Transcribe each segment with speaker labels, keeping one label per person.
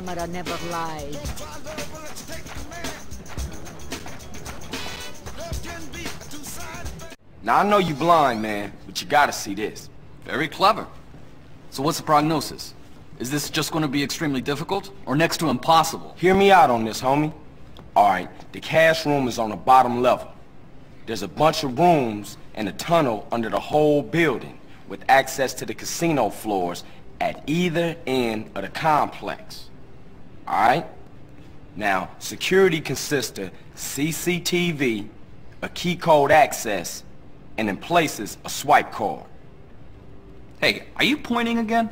Speaker 1: know camera never lies.
Speaker 2: Now, I know you blind, man, but you gotta see this.
Speaker 3: Very clever. So what's the prognosis? Is this just going to be extremely difficult, or next to impossible?
Speaker 2: Hear me out on this, homie. Alright, the cash room is on the bottom level. There's a bunch of rooms and a tunnel under the whole building with access to the casino floors at either end of the complex. Alright? Now, security consists of CCTV, a key code access, and in places a swipe card.
Speaker 3: Hey, are you pointing again?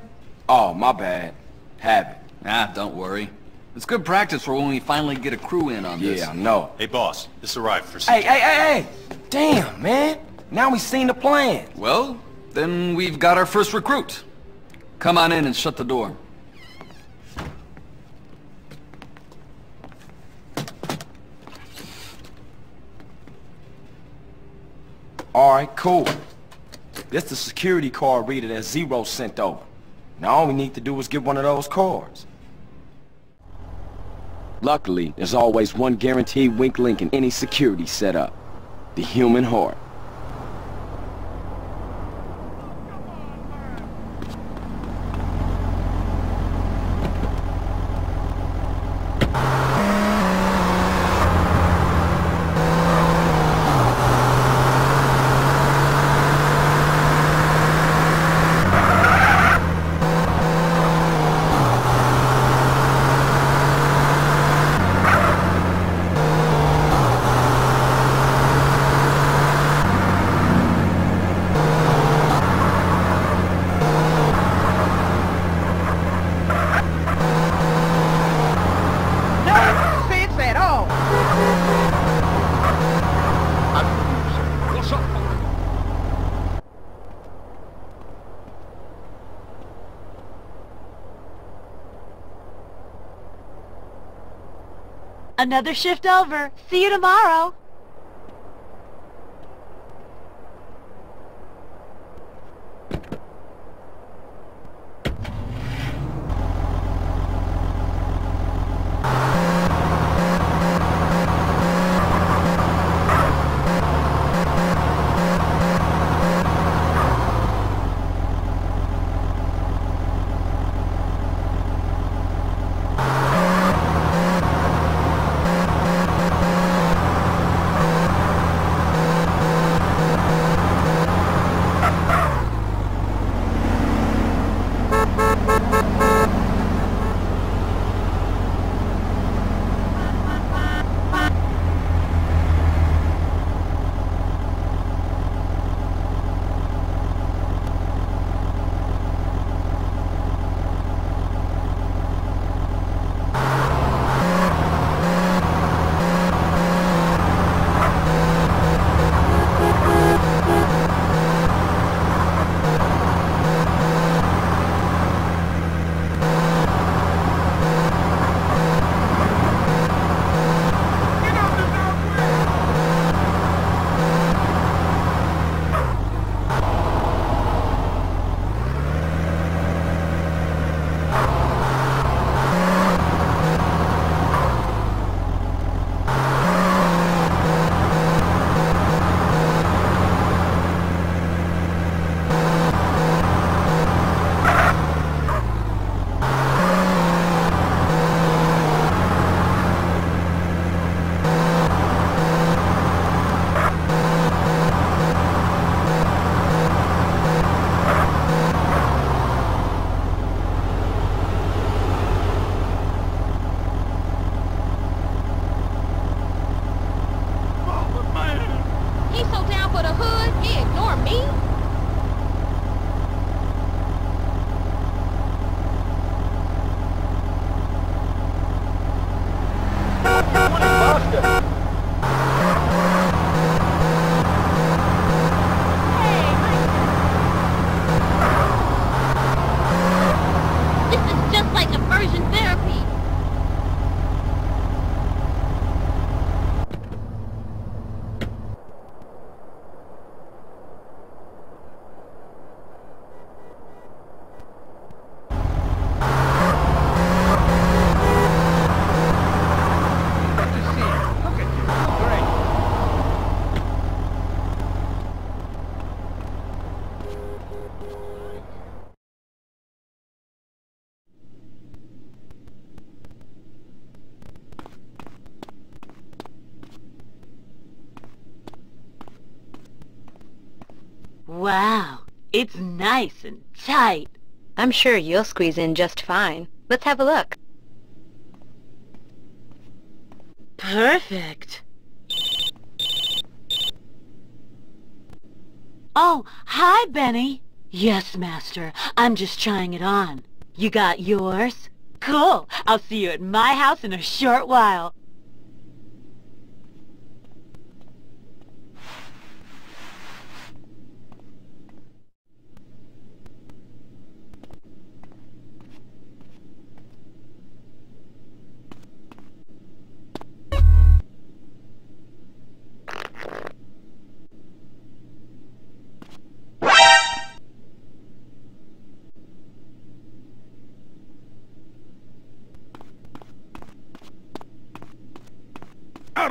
Speaker 2: Oh, my bad. Have it.
Speaker 3: Ah, don't worry. It's good practice for when we finally get a crew in on this.
Speaker 2: Yeah, I know.
Speaker 4: Hey, boss. This arrived for...
Speaker 2: Hey, hey, hey, hey! Damn, man! Now we've seen the plan.
Speaker 3: Well, then we've got our first recruit. Come on in and shut the door.
Speaker 2: Alright, cool. This the security card reader that Zero sent over. Now all we need to do is get one of those cards. Luckily, there's always one guaranteed wink link in any security setup. The human heart.
Speaker 5: No sense at all.
Speaker 1: Another shift over. See you tomorrow. Wow, it's nice and tight.
Speaker 4: I'm sure you'll squeeze in just fine. Let's have a look.
Speaker 1: Perfect. Oh, hi, Benny. Yes, Master. I'm just trying it on. You got yours? Cool. I'll see you at my house in a short while.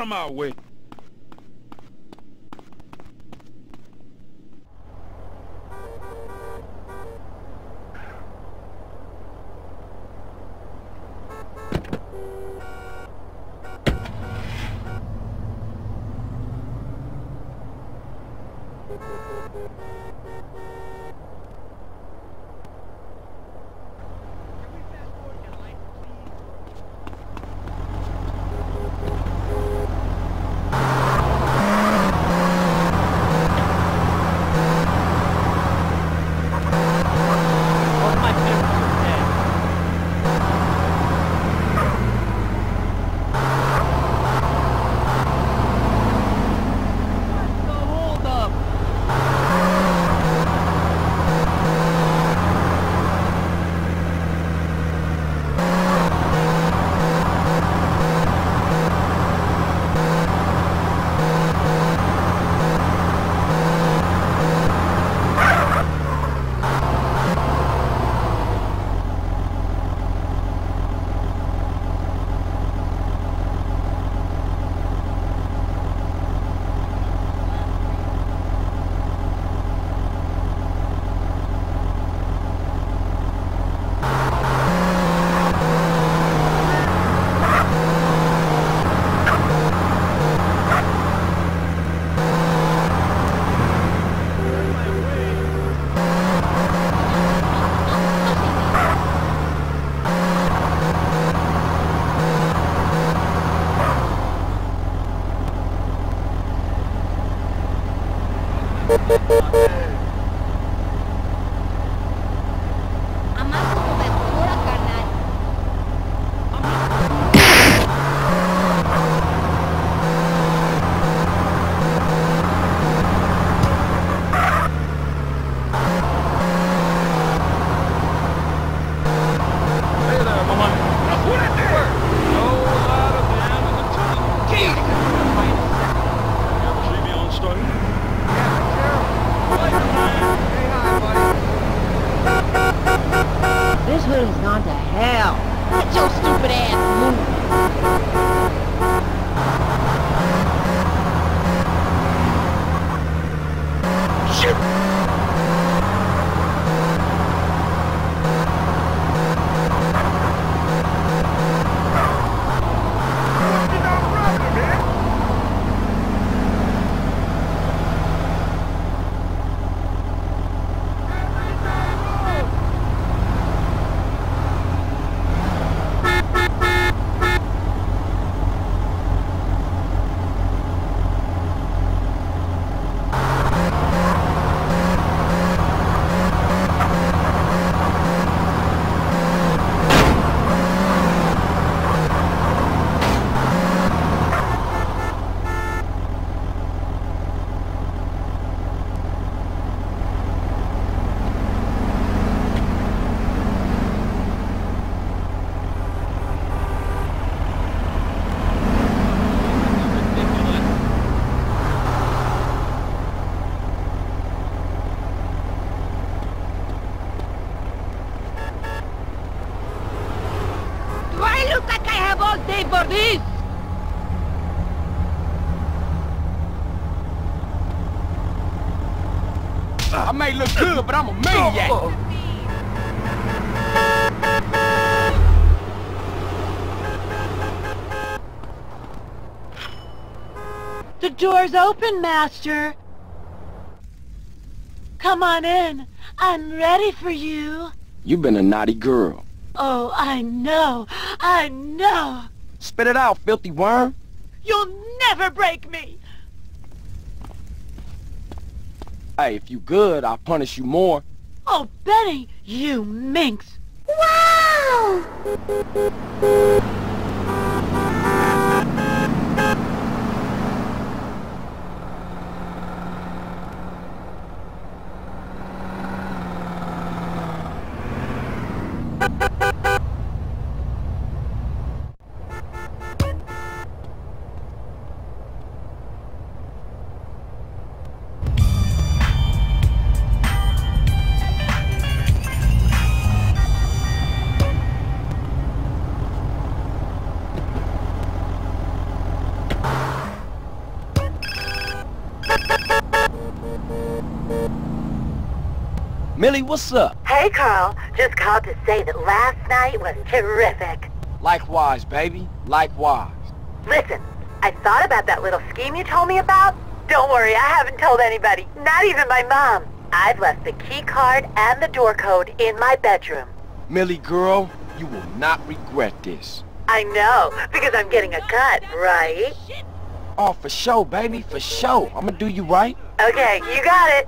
Speaker 6: Of my way.
Speaker 5: Moving. Do I look like I have all day for this?
Speaker 2: I may look good, but I'm a maniac. Oh.
Speaker 1: The door's open, Master.
Speaker 7: Come on in. I'm ready for you.
Speaker 2: You've been a naughty girl.
Speaker 7: Oh, I know. I know.
Speaker 2: Spit it out, filthy worm.
Speaker 7: You'll never break me.
Speaker 2: Hey, if you good, I'll punish you more.
Speaker 7: Oh, Benny, you minx.
Speaker 1: Wow!
Speaker 2: Millie, what's up?
Speaker 7: Hey, Carl. Just called to say that last night was terrific.
Speaker 2: Likewise, baby. Likewise.
Speaker 7: Listen, I thought about that little scheme you told me about. Don't worry, I haven't told anybody, not even my mom. I've left the key card and the door code in my bedroom.
Speaker 2: Millie, girl, you will not regret this.
Speaker 7: I know, because I'm getting a cut, right?
Speaker 2: Oh, for sure, baby, for sure. I'ma do you right.
Speaker 7: Okay, you got it.